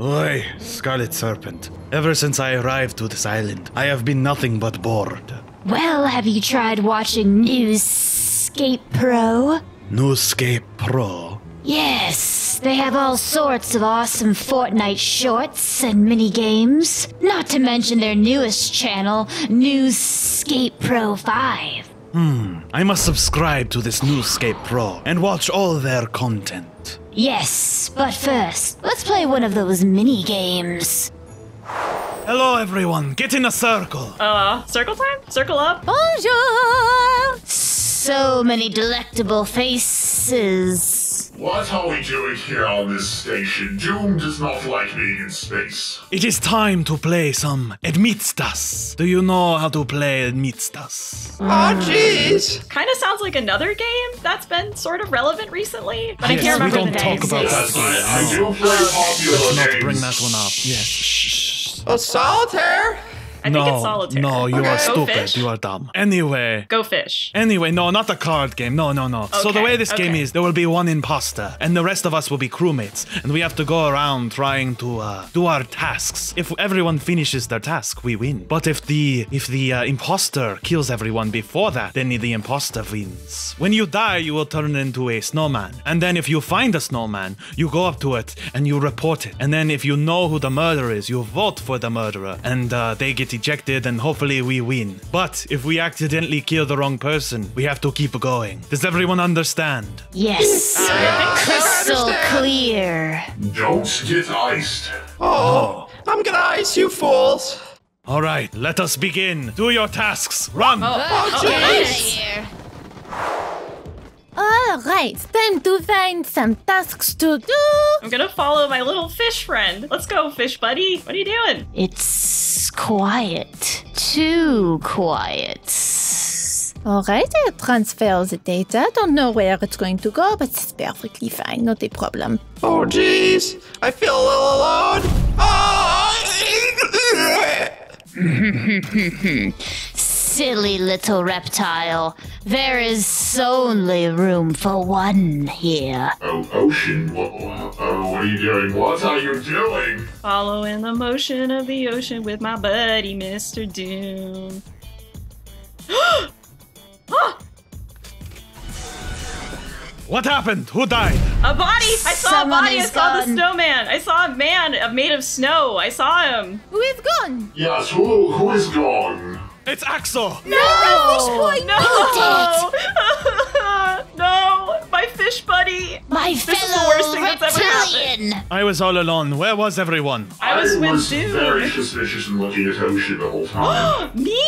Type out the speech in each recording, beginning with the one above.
Oi, Scarlet Serpent. Ever since I arrived to this island, I have been nothing but bored. Well, have you tried watching Newscape Pro? Newscape Pro. Yes, they have all sorts of awesome Fortnite shorts and mini games. Not to mention their newest channel, Newscape Pro 5. Hmm, I must subscribe to this Newscape Pro and watch all their content. Yes, but first, let's play one of those mini games. Hello, everyone. Get in a circle. Uh, circle time? Circle up? Bonjour! So many delectable faces. What are we doing here on this station? Doom does not like being in space. It is time to play some Admitstas. Do you know how to play Admitstas? Oh, jeez. Kind of sounds like another game that's been sort of relevant recently, but Yes, I can't remember we remember don't the talk name. about that That's game. I, I do play popular Not games. bring that one up. Yes. Shh, shh. Oh, solitaire? I think no, it's solitaire. no, you Okay. are stupid. fish? You are dumb. Anyway. Go fish. Anyway, no, not the card game. No, no, no. so the way this game is, there will be one imposter, and the rest of us will be crewmates, and we have to go around trying to uh, do our tasks. If everyone finishes their task, we win. But if the if the uh, imposter kills everyone before that, then the imposter wins. When you die, you will turn into a snowman, and then if you find a snowman, you go up to it and you report it. And then if you know who the murderer is, you vote for the murderer, and uh, they get ejected, and hopefully we win. But if we accidentally kill the wrong person, we have to keep going. Does everyone understand? Yes, crystal clear. Don't get iced. Oh, I'm gonna ice you fools. All right, let us begin. Do your tasks. Run. Oh, oh jeez. Alright, time to find some tasks to do. I'm gonna follow my little fish friend. Let's go, fish buddy. What are you doing? It's quiet. Too quiet. Alright, I transfer the data. Don't know where it's going to go, but it's perfectly fine. Not a problem. Oh, jeez. I feel a little alone. Oh! Ah! Silly little reptile. There is only room for one here. Oh, Ocean, what, oh, what are you doing? What are you doing? Following the motion of the ocean with my buddy, Mr. Doom. Ah! What happened? Who died? A body! I saw Someone a body! I is saw the gone. snowman! I saw a man made of snow! I saw him! Who is gone? Yes, who, who is gone? It's Axel. No! No! no! no! My fish buddy! My This is the fellow worst thing that's ever reptilian. I was all alone. Where was everyone? I was with you. very Doom! suspicious and looking at Ocean the whole time. Me?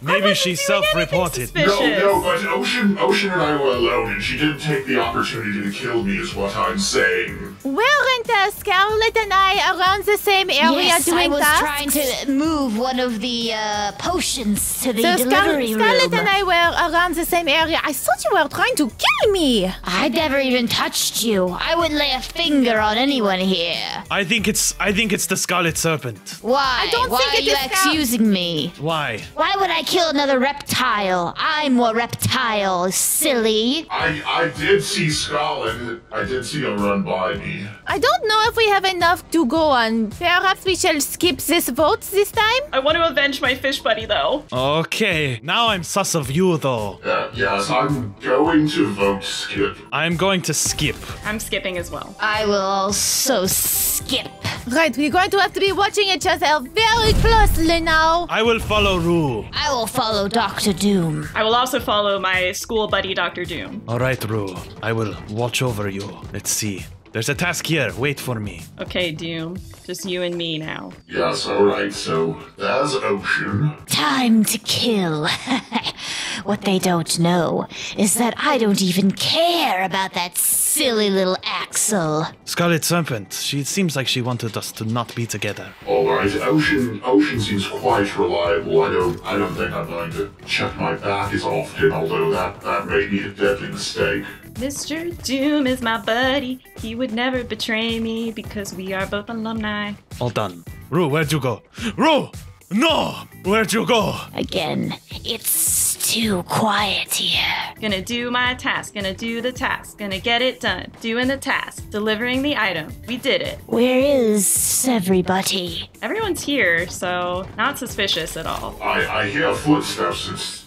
Maybe wasn't she self-reported. no, no, but Ocean, Ocean and I were alone, and she didn't take the opportunity to kill me, is what I'm saying. Weren't uh, Scarlet and I around the same area Yes, doing I was tasks? trying to move one of the uh, potions to the so Scar- delivery Scarlet room. and I were around the same area. I thought you were trying to kill me. I never even touched you. I wouldn't lay a finger on anyone here. I think it's I think it's the Scarlet Serpent. Why? I don't Why think are it you is Scar- accusing me? Why? Why would I kill another reptile? I'm a reptile, silly. I, I did see Scarlet. I did see him run by me. I don't know if we have enough to go on. Perhaps we shall skip this vote this time? I want to avenge my fish buddy though. Okay, now I'm sus of you though. Uh, yes, I'm going to vote skip. I'm going to skip. I'm skipping as well. I will also skip. Right, we're going to have to be watching each other very closely now. I will follow Rue. I will follow Doctor Doom. I will also follow my school buddy, Dr. Doom. All right, Rue. I will watch over you. Let's see. There's a task here. Wait for me. Okay, Doom. Just you and me now. Yes, alright, so there's Ocean. Time to kill. what they don't know is that I don't even care about that silly little Axel. Scarlet Serpent. She seems like she wanted us to not be together. Alright, Ocean Ocean seems quite reliable. I don't I don't think I'm going to check my back as often, although that, that may be a deadly mistake. Mr. Doom is my buddy. He would never betray me because we are both alumni. All done. Rue, where'd you go? Rue! No! Where'd you go? Again, it's too quiet here. Gonna do my task, gonna do the task, gonna get it done. Doing the task, delivering the item. We did it. Where is everybody? Everyone's here, so not suspicious at all. I, I hear footsteps. It's,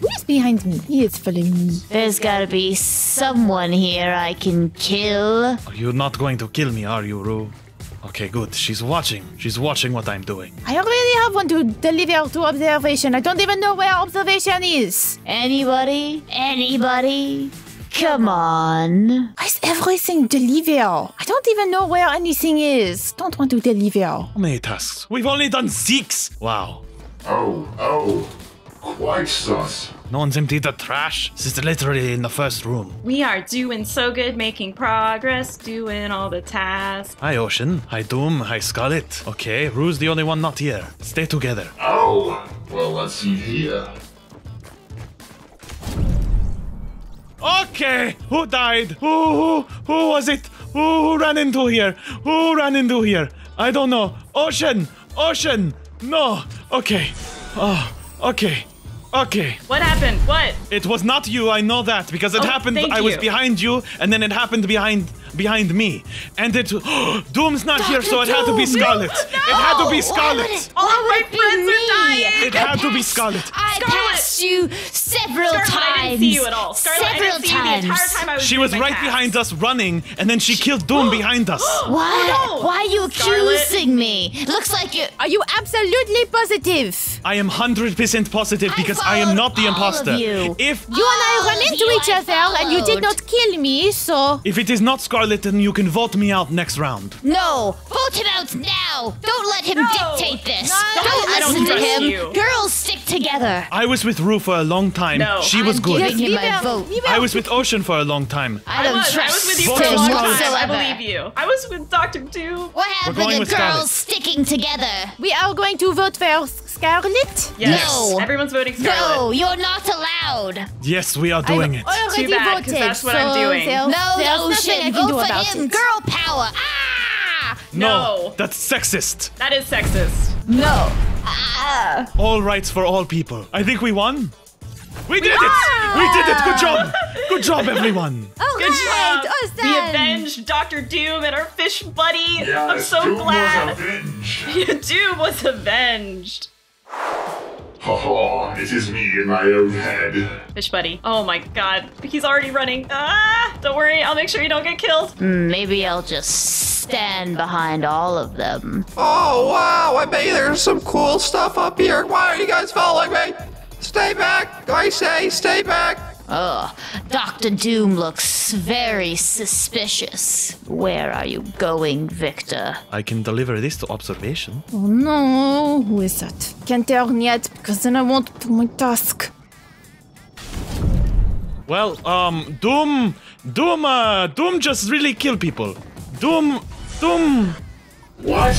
Who is behind me? He is following me. There's gotta be someone here I can kill. Are you not going to kill me, are you, Rue? Okay, good. She's watching. She's watching what I'm doing. I already have one to deliver to observation. I don't even know where observation is. Anybody? Anybody? Come on. Why is everything deliver? I don't even know where anything is. Don't want to deliver. How many tasks? We've only done six! Wow. oh, oh. Quite sus. No one's emptied the trash. This is literally in the first room. We are doing so good, making progress, doing all the tasks. Hi, Ocean. Hi, Doom. Hi, Scarlet. Okay, Rue's the only one not here. Stay together. Oh, well, let's see here. Okay, who died? Who, who, who was it? Who, who ran into here? Who ran into here? I don't know. Ocean! Ocean! No! Okay. Oh, okay. Okay. What happened? What? It was not you, I know that, because it Oh, happened thank I was you. behind you, and then it happened behind behind me. And it Doom's not here, so it had to be Doom! Scarlet. It had to be Scarlet. All Why of would my it be friends are me? dying! It had to be Scarlet. I Scarlet! Passed you several Scarlet, times. I didn't see you at all. Scarlet, I several didn't see you the times. entire time I was She was right task. behind us running, and then she killed Doom behind us. What? Oh, no. Why are you Scarlet? accusing me? Looks like you. Are you absolutely positive? I am 100% positive I because I am not the followed all of imposter. you. If You and I ah, All run into each I other, and you did not kill me, so. if it is not Scarlet, then you can vote me out next round. No, vote him out now. Don't let him No. dictate this. No, don't I don't listen to him. you. Girls stick together. I was with Rue for a long time. No. she was I'm good. giving him my vote. I was with Ocean for a long time. I I don't was. I was with you for a long Scarlet. time. I believe you. I was with Dr. Doom. What going happened to with Scarlet. girls sticking together? We are going to vote for Scarlet? Yes. No. Everyone's voting Scarlet. No, you're not allowed. Yes, we are doing I've it. Too bad, 'cause voted. that's what so I'm doing. There's, No, there's no, nothing I shit. can do Vote for about him. it. Girl power. Ah! No. that's sexist. That is sexist. No. Ah. All rights for all people. I think we won. We did it! We did it! Good job! Good job, everyone! All Good right, job. awesome. We avenged Dr. Doom and our fish buddy. I'm Yes, so Doom glad. was avenged. Doom was avenged. Ha ha, it is me in my own head. Fish buddy. Oh my god. He's already running. Ah! Don't worry, I'll make sure you don't get killed. Maybe I'll just stand behind all of them. Oh, wow. I bet there's some cool stuff up here. Why are you guys following me? Stay back. I say, stay back. Ugh, Dr. Doom looks very suspicious. Where are you going, Victor? I can deliver this to observation. Oh no, who is that? Can't turn yet because then I won't do my task. Well, um, Doom, Doom, uh, Doom just really kill people. Doom, Doom, What?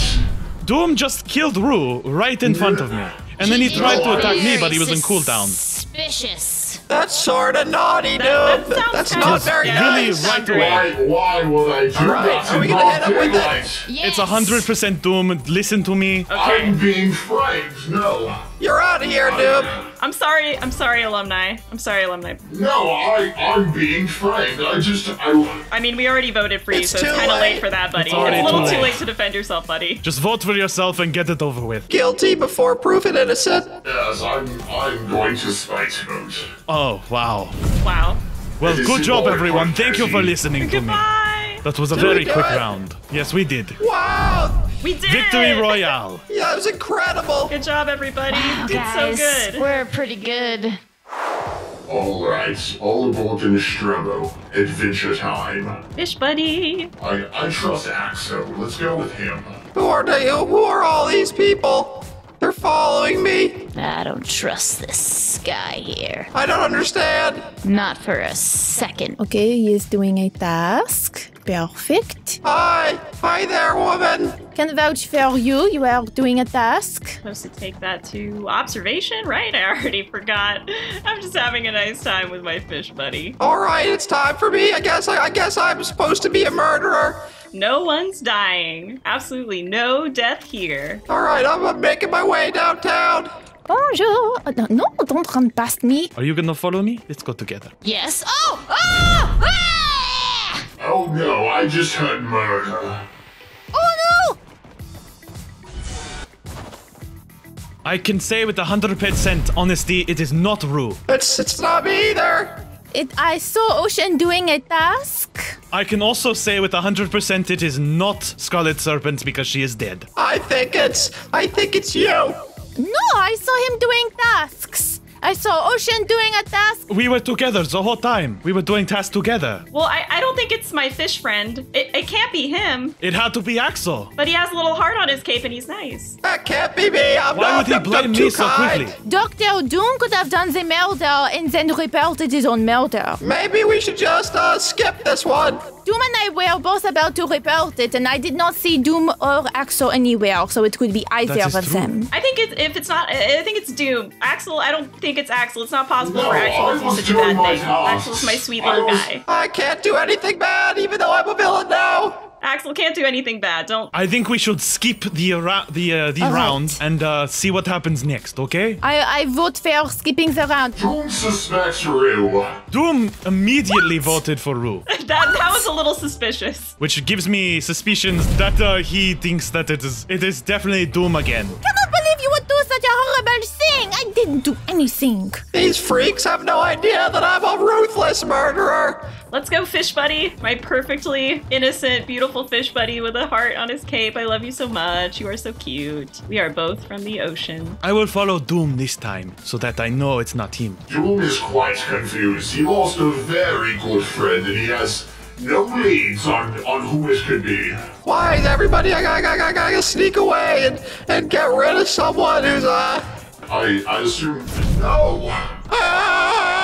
Doom just killed Rue right in front of me. And then he tried to attack me, but he was in cooldown. Suspicious. That's sort of naughty, dude. That- that That's kinda- not very yeah, really nice. right Great. away. Why, why would I do Alright, that are we in gonna head up with it? Yes. It's a hundred percent Doom. Listen to me. Okay. I'm being framed. No. You're out of here, dude. I'm sorry. I'm sorry, alumni. I'm sorry, alumni. No, I, I'm being framed. I just, I, I mean, we already voted for you, It's so it's kind of late. late for that, buddy. It's already a little too too late. late to defend yourself, buddy. Just vote for yourself and get it over with. Guilty before proven innocent. yes, I'm, I'm going to spite vote. Oh, wow. Wow. Well, good job, everyone. Thank you for energy. listening to me. Goodbye. That was a Did very quick it? round. Yes, we did. Wow. We did Victory it. Royale. Yeah, it was incredible. Good job, everybody. you did Guys, so good. we're pretty good. Alright, all aboard the Nostromo. Adventure time. Fish buddy. I, I trust Axo. Let's go with him. Who are they? Who are all these people? They're following me. I don't trust this guy here. I don't understand. Not for a second. Okay, he is doing a task. Perfect. Hi. Hi there, woman. Can vouch for you. You are doing a task. Supposed to take that to observation, right? I already forgot. I'm just having a nice time with my fish buddy. All right, it's time for me. I guess I, I guess I'm supposed to be a murderer. No one's dying. Absolutely no death here. All right, I'm, I'm making my way downtown. Bonjour. Uh, no, no, don't run past me. Are you gonna follow me? Let's go together. Yes. Oh! Oh! Ah! Oh no, I just heard murder. Oh no! I can say with a 100% honesty, it is not Rue. It's it's not me either. It, I saw Ocean doing a task. I can also say with 100% it is not Scarlet Serpent because she is dead. I think it's I think it's you. No, I saw him doing tasks. I saw Ocean doing a task. We were together the whole time. We were doing tasks together. Well, I, I don't think it's my fish friend. It, it can't be him, It had to be Axel. but he has a little heart on his cape and he's nice. That can't be me. I'm Why not, would he I'm- blame me so quickly? Dr. Doom could have done the murder and then reported his own murder. Maybe we should just uh, skip this one. Doom and I were both about to report it, and I did not see Doom or Axel anywhere, so it could be either of true. them. I think it, if it's not, I I think it's Doom. Axel, I don't think it's Axel. It's not possible No, for Axel to do such a bad thing. tasks. Axel's my sweet I little was- guy. I can't do anything bad, even though I'm a villain now. Axel can't do anything bad. Don't. I think we should skip the ra- the uh, the All right. round and uh, see what happens next, okay? I, I vote for skipping the round. Doom suspects Rue. Doom immediately voted for Rue, That that was a little suspicious. which gives me suspicions that uh, he thinks that it is it is definitely Doom again. cannot believe you would do such a horrible thing. I didn't do anything. These freaks have no idea that I'm a ruthless murderer. Let's go, fish buddy. My perfectly innocent, beautiful fish buddy with a heart on his cape. I love you so much. You are so cute. We are both from the ocean. I will follow Doom this time so that I know it's not him. Doom is quite confused. He lost a very good friend and he has no leads on, on who it could be. Why is everybody? I gotta, I gotta, I gotta sneak away and, and get rid of someone who's uh. I, I assume. No! Ah,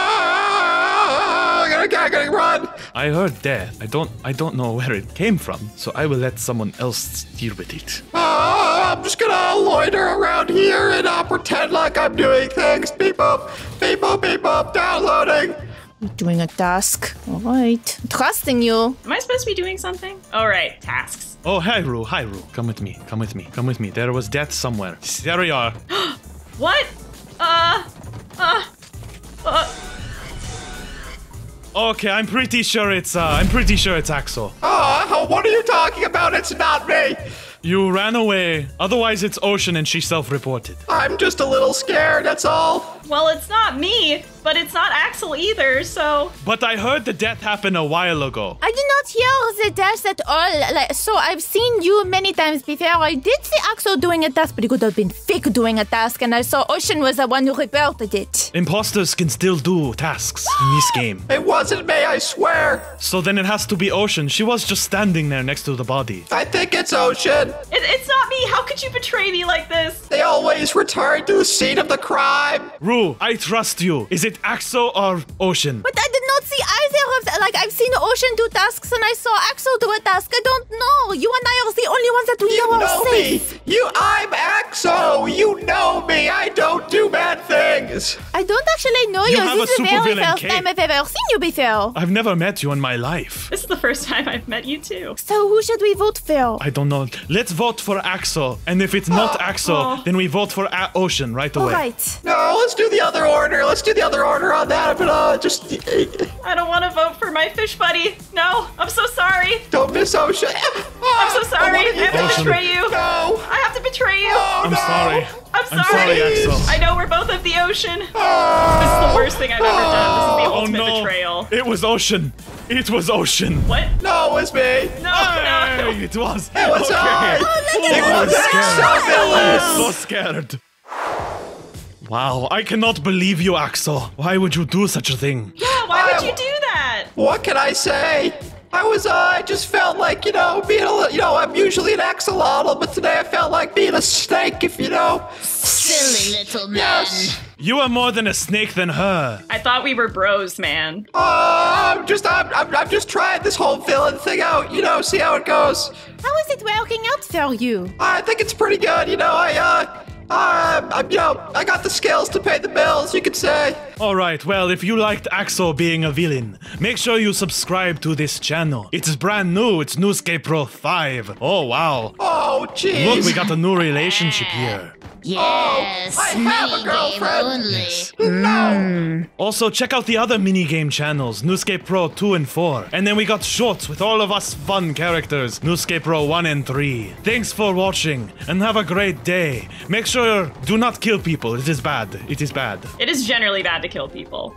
I gotta, I gotta run. I heard death. I don't I don't know where it came from, so I will let someone else deal with it. Ah, I'm just gonna loiter around here and uh, pretend like I'm doing things. Beep boop, beep boop, beep boop. Downloading. Doing a task. All right. Trusting you. Am I supposed to be doing something? All right, tasks. Oh, hi Rue, hi Rue. Come with me, come with me, come with me. There was death somewhere. There we are. What? Uh, uh, uh. Okay, I'm pretty sure it's uh I'm pretty sure it's Axel. Oh, what are you talking about? It's not me. You ran away. Otherwise it's Ocean and she self-reported. I'm just a little scared. That's all. Well, it's not me, but it's not Axel either. So But I heard the death happen a while ago. I did not hear the death at all. Like, so I've seen you many times before. I did see Axel doing a task, but he could have been fake doing a task, and I saw Ocean was the one who reported it. Imposters can still do tasks in this game. It wasn't me. I swear. So then it has to be Ocean. She was just standing there next to the body. I think it's Ocean. It, it's not me. How could you betray me like this? They always return to the scene of the crime. Rue, I trust you. Is it Axel or Ocean? But I did not see either of them. Like, I've seen Ocean do tasks, and I saw Axel do a task. I don't know. You and I are the only ones that we You know know are me. safe. You, I'm Axel. You know me. I don't do bad things. I don't actually know You you. This is the very first cape. time I've ever seen you before. I've never met you in my life. This is the first time I've met you too. So who should we vote for? I don't know. Let's vote for Axel. And if it's not Axel, then we vote for A- Ocean right All away. right. No, let's do the other order. Let's do the other order on that. But uh, just I don't want to vote for my fish buddy. No, I'm so sorry. don't miss Ocean. I'm so sorry. I have to Ocean. betray you. No. I have to betray you. Oh, I'm no. sorry. I'm I'm sorry. sorry, Axel. I know we're both of the ocean. Oh. This Oh. is the worst thing I've ever done. This is the Oh ultimate no. betrayal. It was Ocean. It was Ocean. What? No, it was me. No, Hey, no. it was. It was okay. I. It was was scared. so I was so scared. Wow, I cannot believe you, Axel. Why would you do such a thing? Yeah, why would you do that? What can I say? I was, uh, I just felt like, you know, being a little, you know, I'm usually an axolotl, but today I felt like being a snake, if you know. Silly little man. Yes. You are more than a snake than her. I thought we were bros, man. Uh, I'm just, I'm, I'm, I'm just trying this whole villain thing out, you know, see how it goes. How is it working out for you? I think it's pretty good, you know, I, uh, Uh, I'm, you know, I got the skills to pay the bills, you could say. All right, well, if you liked Axo being a villain, make sure you subscribe to this channel. It's brand new. It's Newscape Pro 5. Oh, wow. Oh, jeez. Look, we got a new relationship here. Yes, I have a girlfriend. only. No. Also, check out the other minigame channels, Newscape Pro 2 and 4. And then we got shorts with all of us fun characters, Newscape Pro 1 and 3. Thanks for watching, and have a great day. Make sure do not kill people. It is bad. It is bad. It is generally bad to kill people.